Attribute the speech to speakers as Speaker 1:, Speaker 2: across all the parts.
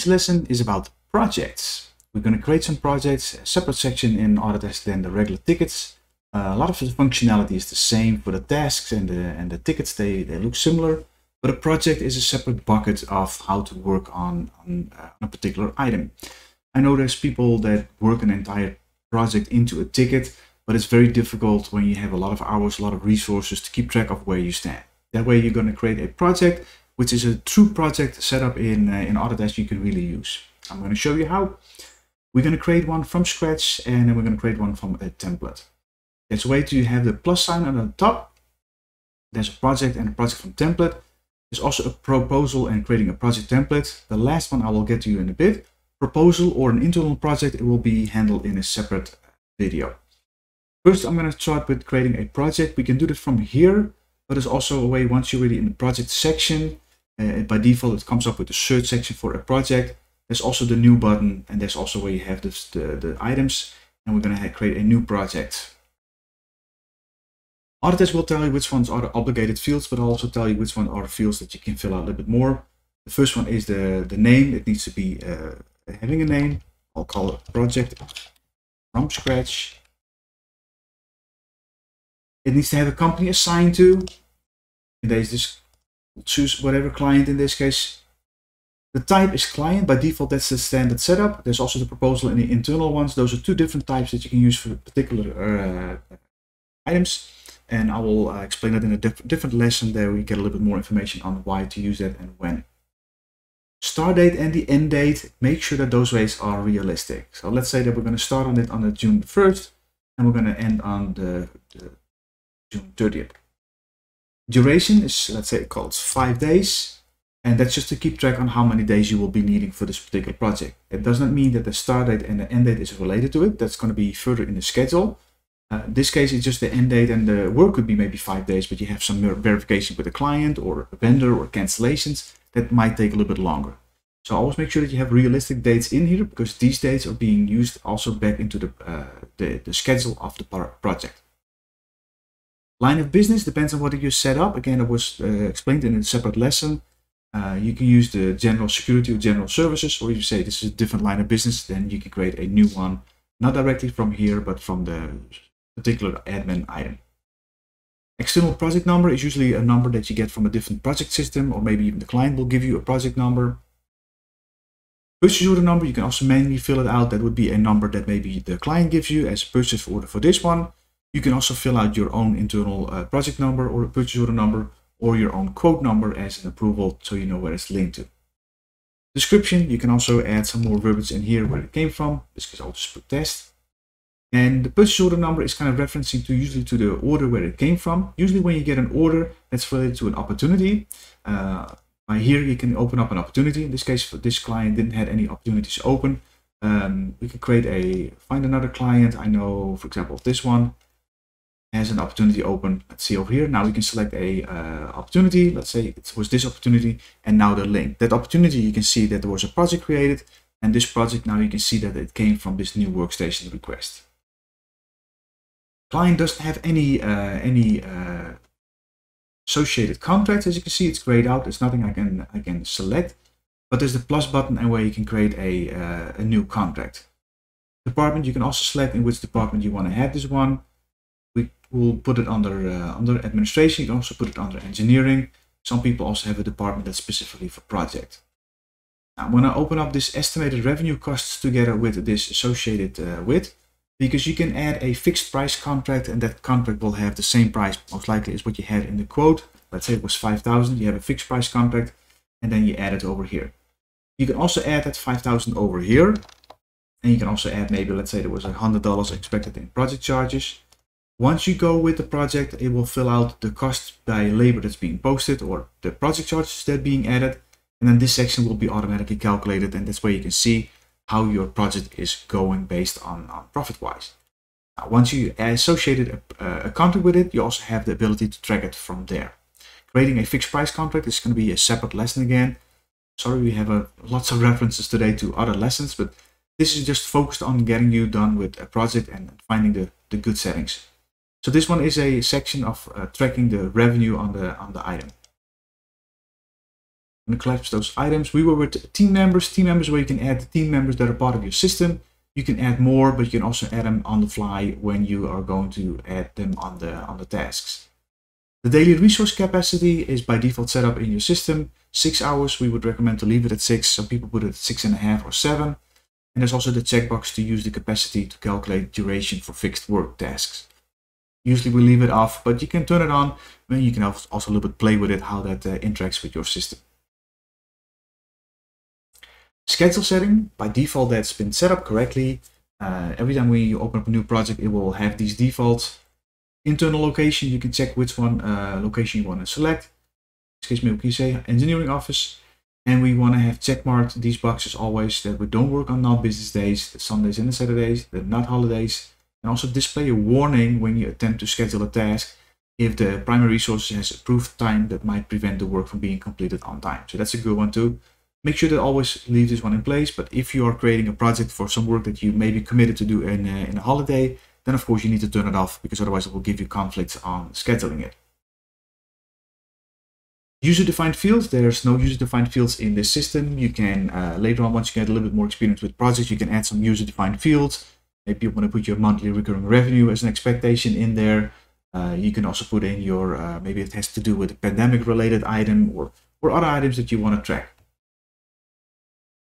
Speaker 1: next lesson is about projects. We're going to create some projects, a separate section in Autotask than the regular tickets. Uh, a lot of the functionality is the same for the tasks and the, and the tickets, they, they look similar. But a project is a separate bucket of how to work on, on, uh, a particular item. I know there's people that work an entire project into a ticket, but it's very difficult when you have a lot of hours, a lot of resources to keep track of where you stand. That way you're going to create a project, which is a true project setup in, uh, in Autotask you can really use. I'm going to show you how. We're going to create one from scratch and then we're going to create one from a template. There's a way to have the plus sign on the top. There's a project and a project from template. There's also a proposal and creating a project template. The last one I will get to you in a bit. Proposal or an internal project, it will be handled in a separate video. First, I'm going to start with creating a project. We can do this from here, but there's also a way once you're already in the project section, uh, by default it comes up with the search section for a project. There's also the new button and there's also where you have this, the, the items and we're going to create a new project. Autotask will tell you which ones are the obligated fields, but I'll also tell you which ones are fields that you can fill out a little bit more. The first one is the, the name. It needs to be uh, having a name. I'll call it project from scratch. It needs to have a company assigned to. And there's this, choose whatever client in this case. The type is client. By default, that's the standard setup. There's also the proposal and the internal ones. Those are two different types that you can use for particular uh, items and I will uh, explain that in a diff different lesson there we get a little bit more information on why to use that and when. Start date and the end date, make sure that those ways are realistic. So let's say that we're going to start on it on the June 1st and we're going to end on the, the June 30th. Duration is, let's say, called five days. And that's just to keep track on how many days you will be needing for this particular project. It does not mean that the start date and the end date is related to it. That's going to be further in the schedule. Uh, in this case, it's just the end date and the work could be maybe five days, but you have some verification with the client or a vendor or cancellations that might take a little bit longer. So always make sure that you have realistic dates in here because these dates are being used also back into the, uh, the, the, schedule of the project. Line of business depends on what you set up. Again, it was uh, explained in a separate lesson. Uh, you can use the general security or general services, or you say this is a different line of business, then you can create a new one, not directly from here, but from the particular admin item. External project number is usually a number that you get from a different project system, or maybe even the client will give you a project number. Purchase order number, you can also manually fill it out. That would be a number that maybe the client gives you as purchase order for this one. You can also fill out your own internal uh, project number or purchase order number or your own quote number as an approval so you know where it's linked to. Description, you can also add some more verbiage in here where it came from. This I'll just put test. And the purchase order number is kind of referencing to usually to the order where it came from. Usually when you get an order that's related to an opportunity, uh, by here you can open up an opportunity. In this case, for this client didn't have any opportunities open. Um, we can create a, find another client. I know, for example, this one has an opportunity open. Let's see over here. Now we can select a uh, opportunity. Let's say it was this opportunity and now the link. That opportunity, you can see that there was a project created and this project now you can see that it came from this new workstation request client doesn't have any uh, any uh, associated contracts. As you can see, it's grayed out. There's nothing I can I can select, but there's the plus button and where you can create a uh, a new contract. Department you can also select in which department you want to have this one. Will put it under uh, under administration. You can also put it under engineering. Some people also have a department that's specifically for project. Now, when I open up this estimated revenue costs together with this associated uh, with, because you can add a fixed price contract and that contract will have the same price most likely as what you had in the quote. Let's say it was 5,000, you have a fixed price contract and then you add it over here. You can also add that 5,000 over here and you can also add maybe let's say there was $100 expected in project charges. Once you go with the project, it will fill out the cost by labor that's being posted or the project charges that are being added. And then this section will be automatically calculated and that's where you can see how your project is going based on, on profit-wise. Now, once you associated a, a contract with it, you also have the ability to track it from there. Creating a fixed price contract is going to be a separate lesson again. Sorry, we have a, lots of references today to other lessons, but this is just focused on getting you done with a project and finding the, the good settings. So this one is a section of uh, tracking the revenue on the on the item. And collapse those items. We were with team members. Team members where you can add the team members that are part of your system. You can add more, but you can also add them on the fly when you are going to add them on the on the tasks. The daily resource capacity is by default set up in your system. Six hours, we would recommend to leave it at six. Some people put it at six and a half or seven. And there's also the checkbox to use the capacity to calculate duration for fixed work tasks. Usually we leave it off, but you can turn it on. and you can also a little bit play with it, how that uh, interacts with your system. Schedule setting, by default that's been set up correctly. Uh, every time we open up a new project, it will have these defaults. Internal location, you can check which one uh, location you want to select. Case, maybe we can say engineering office. And we want to have checkmarked these boxes always that we don't work on non-business days, the Sundays and the Saturdays, the not holidays. And also display a warning when you attempt to schedule a task if the primary resource has approved time that might prevent the work from being completed on time. So that's a good one too. Make sure to always leave this one in place, but if you are creating a project for some work that you may be committed to do in, uh, in a holiday, then of course you need to turn it off because otherwise it will give you conflicts on scheduling it. User-defined fields, there's no user-defined fields in this system. You can, uh, later on, once you get a little bit more experience with projects, you can add some user-defined fields. Maybe you want to put your monthly recurring revenue as an expectation in there. Uh, you can also put in your, uh, maybe it has to do with a pandemic related item or, or other items that you want to track.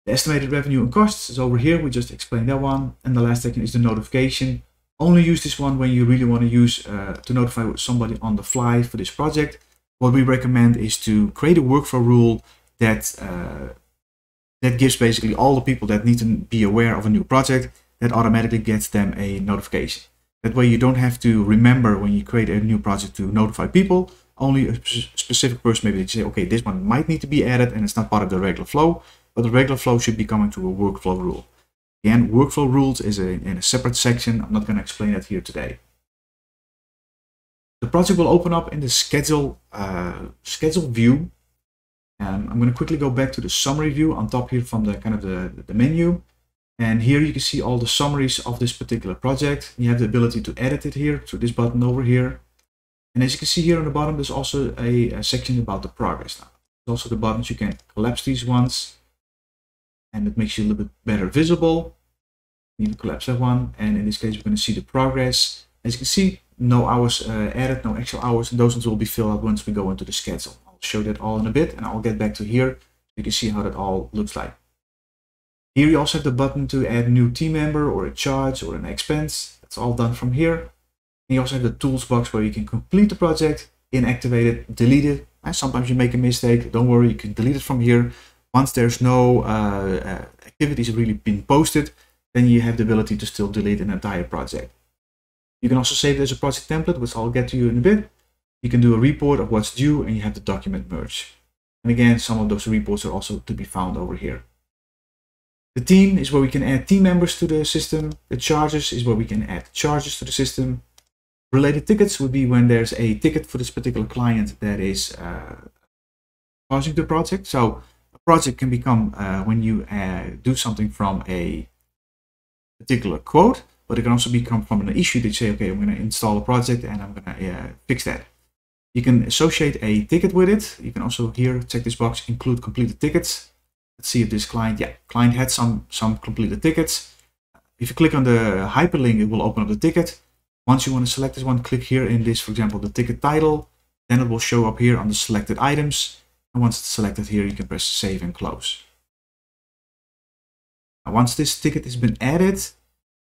Speaker 1: The estimated revenue and costs is over here. We just explained that one. And the last section is the notification. Only use this one when you really want to use uh, to notify somebody on the fly for this project. What we recommend is to create a workflow rule that uh, that gives basically all the people that need to be aware of a new project that automatically gets them a notification. That way you don't have to remember when you create a new project to notify people. Only a specific person maybe say, okay, this one might need to be added and it's not part of the regular flow but the regular flow should be coming to a workflow rule. Again, workflow rules is a, in a separate section. I'm not going to explain that here today. The project will open up in the schedule, uh, schedule view. And I'm going to quickly go back to the summary view on top here from the kind of the, the menu. And here you can see all the summaries of this particular project. You have the ability to edit it here through this button over here. And as you can see here on the bottom, there's also a, a section about the progress now. There's also the buttons, you can collapse these ones and it makes you a little bit better visible. You need to collapse that one. And in this case, we're going to see the progress. As you can see, no hours uh, added, no actual hours, and those ones will be filled out once we go into the schedule. I'll show that all in a bit, and I'll get back to here. You can see how that all looks like. Here you also have the button to add new team member or a charge or an expense. That's all done from here. And you also have the tools box where you can complete the project, inactivate it, delete it. And sometimes you make a mistake. Don't worry, you can delete it from here once there's no uh, uh, activities really been posted, then you have the ability to still delete an entire project. You can also save it as a project template, which I'll get to you in a bit. You can do a report of what's due and you have the document merge. And again, some of those reports are also to be found over here. The team is where we can add team members to the system. The charges is where we can add charges to the system. Related tickets would be when there's a ticket for this particular client that is uh, causing the project. So a project can become uh, when you uh, do something from a particular quote, but it can also become from an issue that say, okay, I'm going to install a project and I'm going to fix that. You can associate a ticket with it. You can also here check this box, include completed tickets. Let's see if this client, yeah, client had some, some completed tickets. If you click on the hyperlink, it will open up the ticket. Once you want to select this one, click here in this, for example, the ticket title. Then it will show up here on the selected items. And once it's selected here, you can press save and close. Now, once this ticket has been added,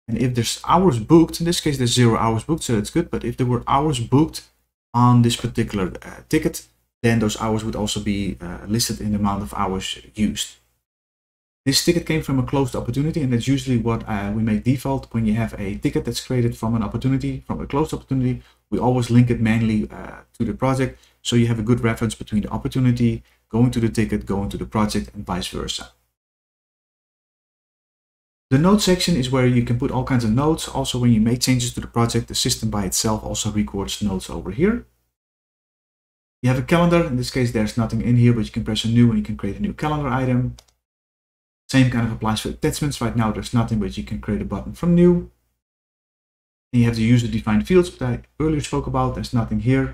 Speaker 1: and if there's hours booked, in this case there's zero hours booked, so that's good. But if there were hours booked on this particular uh, ticket, then those hours would also be uh, listed in the amount of hours used. This ticket came from a closed opportunity, and that's usually what uh, we make default when you have a ticket that's created from an opportunity, from a closed opportunity. We always link it manually uh, to the project so you have a good reference between the opportunity, going to the ticket, going to the project, and vice versa. The note section is where you can put all kinds of notes. Also, when you make changes to the project, the system by itself also records notes over here. You have a calendar. In this case, there's nothing in here, but you can press a new and you can create a new calendar item. Same kind of applies for attachments. Right now, there's nothing, but you can create a button from new. And you have the user-defined fields that I earlier spoke about. There's nothing here.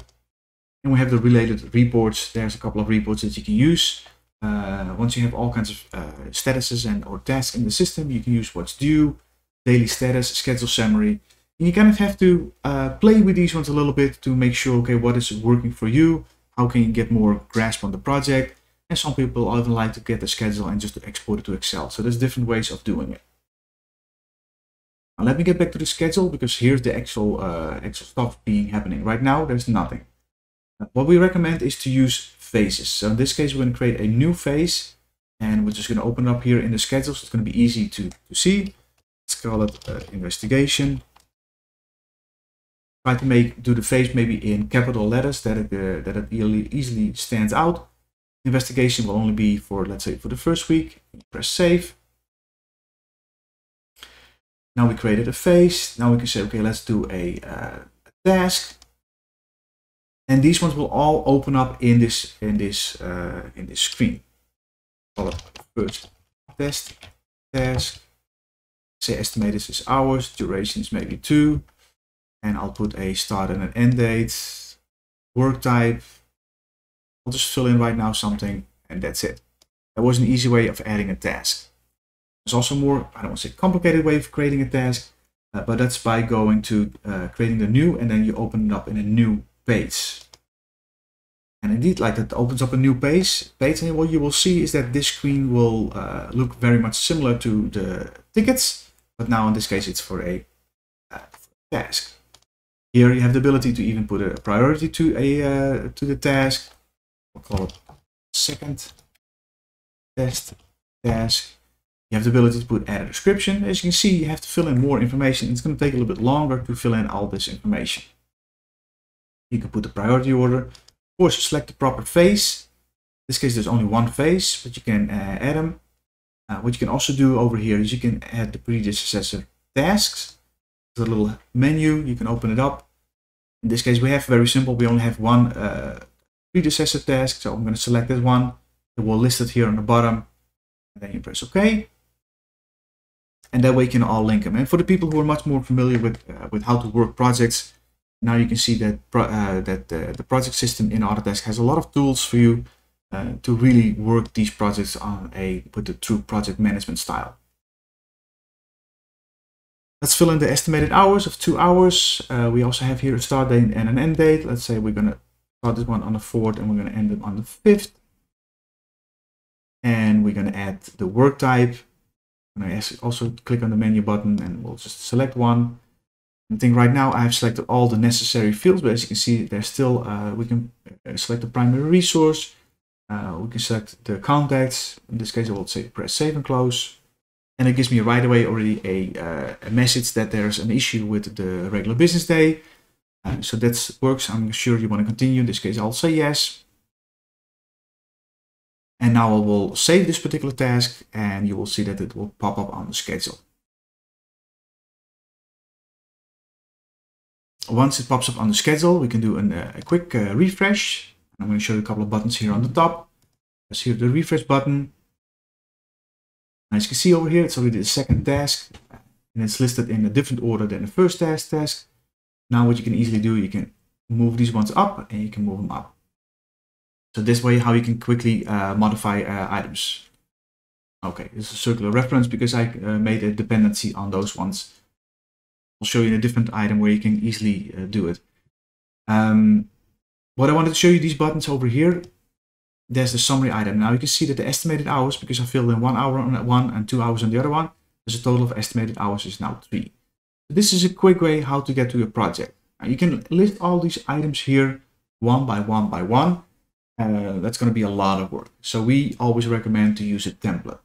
Speaker 1: And we have the related reports. There's a couple of reports that you can use. uh, once you have all kinds of uh, statuses and or tasks in the system, you can use what's due, daily status, schedule summary. And you kind of have to uh, play with these ones a little bit to make sure, okay, what is working for you? How can you get more grasp on the project? And some people even like to get the schedule and just to export it to Excel. So there's different ways of doing it. Now let me get back to the schedule because here's the actual uh, actual stuff being happening. Right now, there's nothing. What we recommend is to use phases. So in this case, we're going to create a new phase and we're just going to open up here in the schedule. So it's going to be easy to, to see. Let's call it uh, investigation. Try to make do the phase maybe in capital letters that it, uh, that it easily, easily stands out. Investigation will only be for, let's say, for the first week. Press save. Now we created a phase. Now we can say, okay, let's do a, uh, a task and these ones will all open up in this in this uh, in this screen. Call first test task. Say estimate this is hours, duration is maybe two, and I'll put a start and an end date, work type. I'll just fill in right now something, and that's it. That was an easy way of adding a task. There's also more, I don't want to say complicated way of creating a task, uh, but that's by going to uh, creating the new and then you open it up in a new page. And indeed, like that opens up a new page. Page, and what you will see is that this screen will uh, look very much similar to the tickets, but now in this case it's for a uh, task. Here you have the ability to even put a priority to a uh, to the task. We'll call it second test task. You have the ability to put add a description. As you can see, you have to fill in more information. It's going to take a little bit longer to fill in all this information. You can put the priority order. Of course, select the proper phase. In this case, there's only one phase, but you can uh, add them. Uh, what you can also do over here is you can add the predecessor tasks. There's a little menu, you can open it up. In this case, we have very simple, we only have one uh, predecessor task, so I'm going to select this one. It will list it here on the bottom, and then you press OK. And that way you can all link them. And for the people who are much more familiar with, uh, with how to work projects, now you can see that uh, that uh, the project system in Autotask has a lot of tools for you uh, to really work these projects on a with a true project management style. Let's fill in the estimated hours of two hours. Uh, we also have here a start date and an end date. Let's say we're going to start this one on the 4th and we're going to end it on the 5th. And we're going to add the work type. And I also click on the menu button and we'll just select one. I think right now I've selected all the necessary fields, but as you can see, there's still, uh, we can uh, select the primary resource, uh, we can select the contacts, in this case I will say press save and close, and it gives me right away already a, uh, a message that there's an issue with the regular business day. Uh, so that works, I'm sure you want to continue, in this case I'll say yes. And now I will save this particular task and you will see that it will pop up on the schedule. once it pops up on the schedule, we can do an, uh, a quick uh, refresh. I'm going to show you a couple of buttons here on the top. Let's here the refresh button. As you can see over here, it's already the second task, and it's listed in a different order than the first task task. Now what you can easily do, you can move these ones up and you can move them up. So this way how you can quickly uh, modify uh, items. Okay, this is a circular reference because I uh, made a dependency on those ones I'll show you a different item where you can easily uh, do it. Um, what I wanted to show you these buttons over here, there's the summary item. Now you can see that the estimated hours, because I filled in one hour on one and two hours on the other one, there's a total of estimated hours is now three. This is a quick way how to get to your project. You can list all these items here one by one by one. Uh, that's going to be a lot of work. So we always recommend to use a template.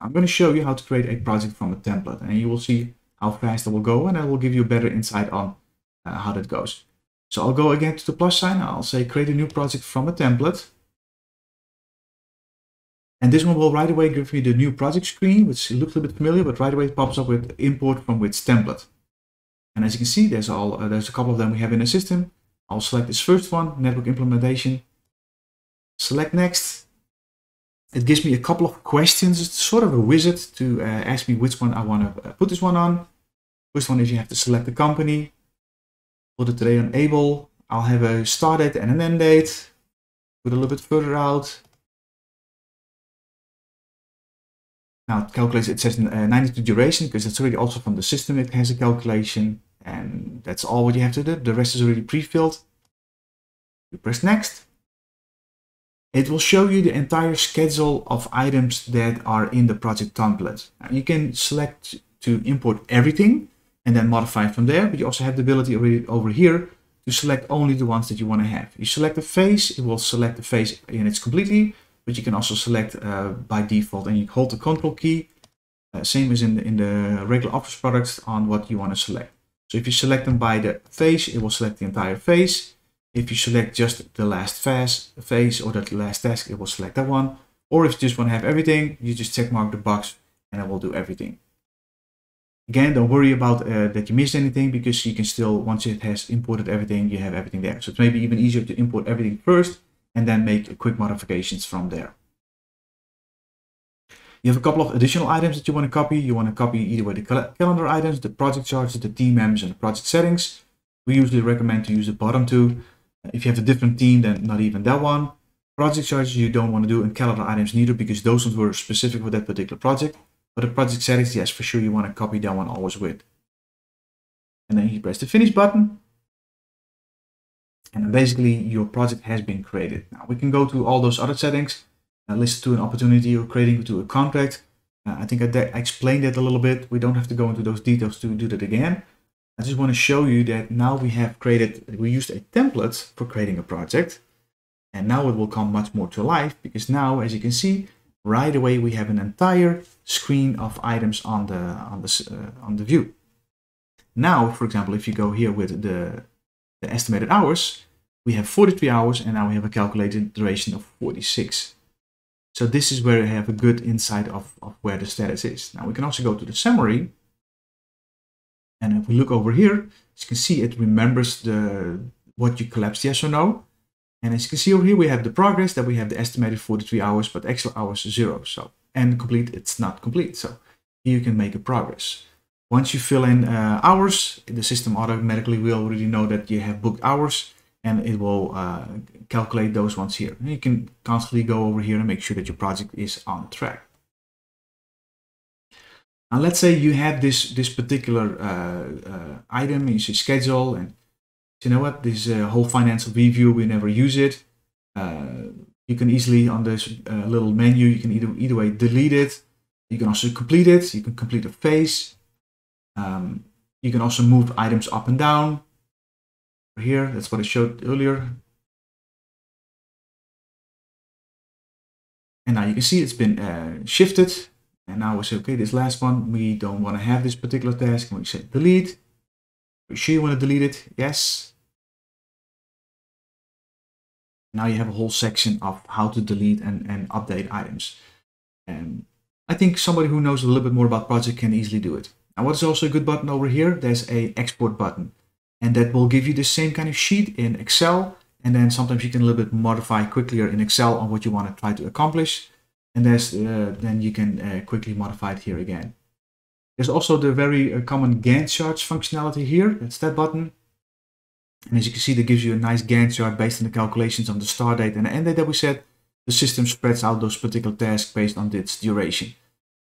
Speaker 1: I'm going to show you how to create a project from a template and you will see how fast it will go, and I will give you a better insight on uh, how that goes. So I'll go again to the plus sign. I'll say create a new project from a template. And this one will right away give me the new project screen, which looks a bit familiar, but right away it pops up with import from which template. And as you can see, there's all uh, there's a couple of them we have in the system. I'll select this first one, network implementation. Select next. It gives me a couple of questions. It's sort of a wizard to uh, ask me which one I want to uh, put this one on. First one is you have to select the company. Put it today on Able. I'll have a start date and an end date. Put a little bit further out. Now it calculates, it says uh, 92 duration because it's already also from the system. It has a calculation and that's all what you have to do. The rest is already pre-filled. You press next. It will show you the entire schedule of items that are in the project template. You can select to import everything and then modify from there, but you also have the ability over here to select only the ones that you want to have. You select a phase, it will select the phase in its completely, but you can also select uh, by default and you hold the control key, uh, same as in the, in the regular Office products on what you want to select. So if you select them by the phase, it will select the entire phase. If you select just the last phase, or the last task, it will select that one. Or if you just want to have everything, you just check mark the box and it will do everything. Again, don't worry about uh, that you missed anything because you can still, once it has imported everything, you have everything there. So it's maybe even easier to import everything first and then make quick modifications from there. You have a couple of additional items that you want to copy. You want to copy either way the calendar items, the project charts, the team members, and the project settings. We usually recommend to use the bottom two. If you have a different team, then not even that one. Project charts you don't want to do, and calendar items neither, because those ones were specific for that particular project. But the project settings, yes, for sure you want to copy that one always with. And then you press the finish button. And basically your project has been created. Now we can go to all those other settings, listen to an opportunity or creating to a contract. Uh, I think I, I explained that a little bit. We don't have to go into those details to do that again. I just want to show you that now we have created, we used a template for creating a project. And now it will come much more to life because now, as you can see, right away we have an entire screen of items on the on the uh, on the view. Now, for example, if you go here with the, the estimated hours, we have 43 hours and now we have a calculated duration of 46. So this is where you have a good insight of, of where the status is. Now we can also go to the summary. And if we look over here, as you can see, it remembers the what you collapsed, yes or no. And as you can see over here, we have the progress that we have the estimated 43 hours, but actual hours is zero. So, and complete, it's not complete. So you can make a progress. Once you fill in uh, hours, the system automatically will already know that you have booked hours and it will uh, calculate those ones here. And you can constantly go over here and make sure that your project is on track. Now let's say you have this, this particular uh, uh item, you see schedule and you know what, this uh, whole financial review, we never use it. Uh, you can easily, on this uh, little menu, you can either, either way delete it. You can also complete it. You can complete a phase. Um, you can also move items up and down. Here, that's what I showed earlier. And now you can see it's been uh, shifted. And now we say, okay, this last one, we don't want to have this particular task. And we say delete. Are You sure you want to delete it? Yes. Now you have a whole section of how to delete and, and update items. And I think somebody who knows a little bit more about project can easily do it. Now what is also a good button over here? There's a export button. And that will give you the same kind of sheet in Excel. And then sometimes you can a little bit modify quickly in Excel on what you want to try to accomplish. And there's, uh, then you can uh, quickly modify it here again. There's also the very uh, common Gantt charts functionality here. That's that button. And as you can see, that gives you a nice Gantt chart based on the calculations on the start date and the end date that we set. The system spreads out those particular tasks based on its duration.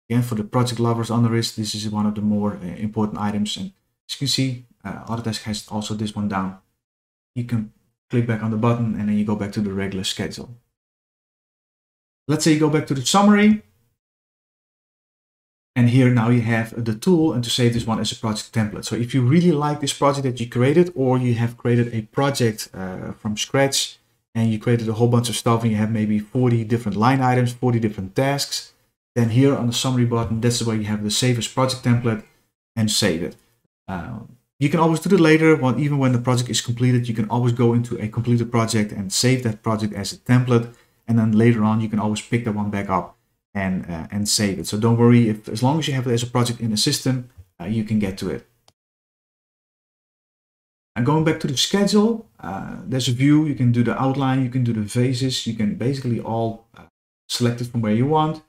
Speaker 1: Again, for the project lovers on the list, this is one of the more uh, important items. And as you can see, uh, Autotask has also this one down. You can click back on the button and then you go back to the regular schedule. Let's say you go back to the summary and here now you have the tool and to save this one as a project template. So if you really like this project that you created or you have created a project uh, from scratch and you created a whole bunch of stuff and you have maybe 40 different line items, 40 different tasks, then here on the summary button, that's where you have the save as project template and save it. Um, you can always do that later, when, even when the project is completed, you can always go into a completed project and save that project as a template. And then later on, you can always pick that one back up and, uh, and save it. So don't worry, if as long as you have it as a project in the system, uh, you can get to it. And going back to the schedule, uh, there's a view, you can do the outline, you can do the phases, you can basically all uh, select it from where you want.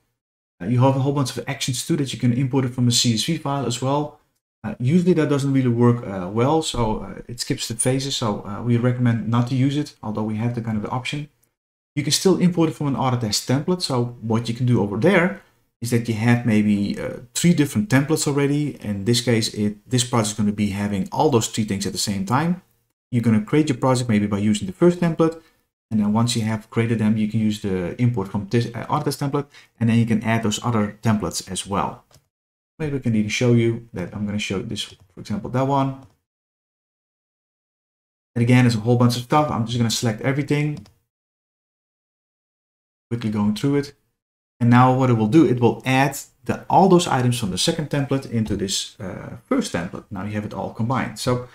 Speaker 1: Uh, you have a whole bunch of actions too that you can import it from a CSV file as well. Uh, usually that doesn't really work well, so it skips the phases, so we recommend not to use it, although we have the kind of the option. You can still import it from an Autotask template. So what you can do over there is that you have maybe uh, three different templates already. In this case, it this project is going to be having all those three things at the same time. You're going to create your project maybe by using the first template. And then once you have created them, you can use the import from this uh, Autotask template, and then you can add those other templates as well. Maybe I can even show you that I'm going to show this, for example, that one. And again, there's a whole bunch of stuff. I'm just going to select everything. Quickly going through it. And now what it will do, it will add the, all those items from the second template into this uh, first template. Now you have it all combined. So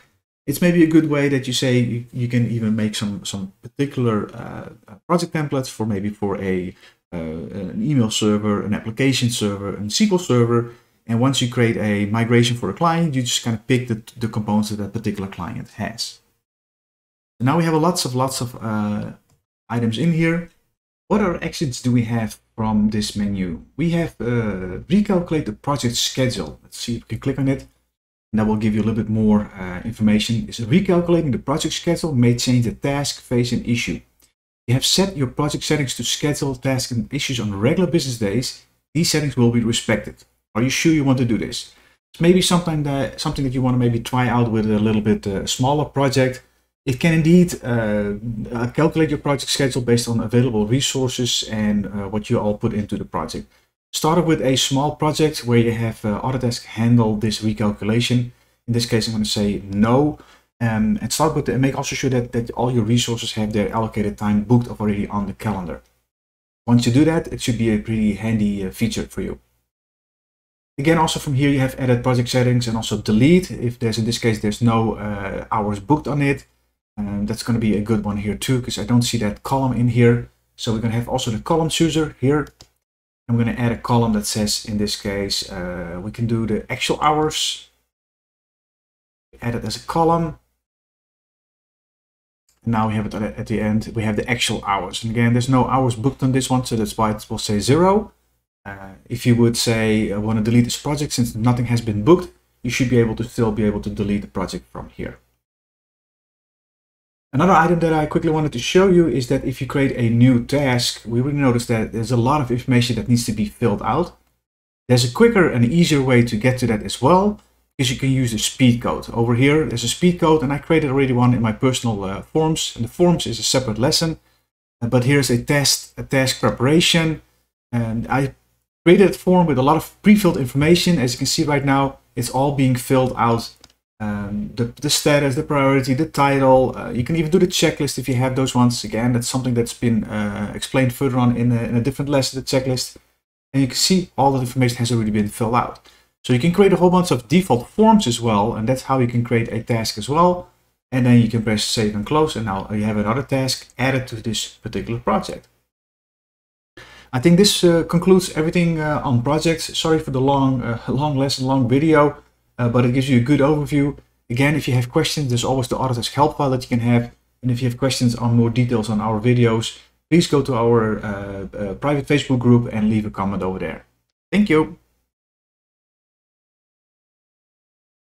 Speaker 1: it's maybe a good way that you say you, you can even make some, some particular uh, project templates for maybe for a uh, an email server, an application server, a SQL server. And once you create a migration for a client, you just kind of pick the, the components that that particular client has. So now we have lots of lots of uh, items in here. What other exits do we have from this menu? We have uh, recalculate the project schedule. Let's see if we can click on it. And that will give you a little bit more uh, information. Is recalculating the project schedule may change the task, phase, and issue. You have set your project settings to schedule tasks and issues on regular business days. These settings will be respected. Are you sure you want to do this? It's maybe something that something that you want to maybe try out with a little bit uh, smaller project it can indeed uh, uh, calculate your project schedule based on available resources and uh, what you all put into the project. Start with a small project where you have uh, Autotask handle this recalculation. In this case, I'm going to say no. Um, and start with the, and make also sure that, that all your resources have their allocated time booked already on the calendar. Once you do that, it should be a pretty handy uh, feature for you. Again, also from here, you have edit project settings and also delete. If there's, in this case, there's no uh, hours booked on it, um, that's going to be a good one here too, because I don't see that column in here. So we're going to have also the column chooser here. I'm going to add a column that says, in this case, uh, we can do the actual hours. Add it as a column. And now we have it at the end. We have the actual hours. And again, there's no hours booked on this one, so that's why it will say zero. Uh, if you would say, I want to delete this project since nothing has been booked, you should be able to still be able to delete the project from here. Another item that I quickly wanted to show you is that if you create a new task, we really notice that there's a lot of information that needs to be filled out. There's a quicker and easier way to get to that as well, because you can use a speed code. Over here, there's a speed code, and I created already one in my personal uh, forms, and the forms is a separate lesson. Uh, but here's a test, a task preparation, and I created a form with a lot of pre-filled information. As you can see right now, it's all being filled out um, the, the status, the priority, the title. Uh, you can even do the checklist if you have those ones. Again, that's something that's been uh, explained further on in a, in a different lesson, the checklist. And you can see all the information has already been filled out. So you can create a whole bunch of default forms as well, and that's how you can create a task as well. And then you can press save and close, and now you have another task added to this particular project. I think this uh, concludes everything uh, on projects. Sorry for the long, uh, long lesson, long video but it gives you a good overview. Again, if you have questions, there's always the Autotask help file that you can have. And if you have questions on more details on our videos, please go to our private Facebook group and leave a comment over there. Thank you.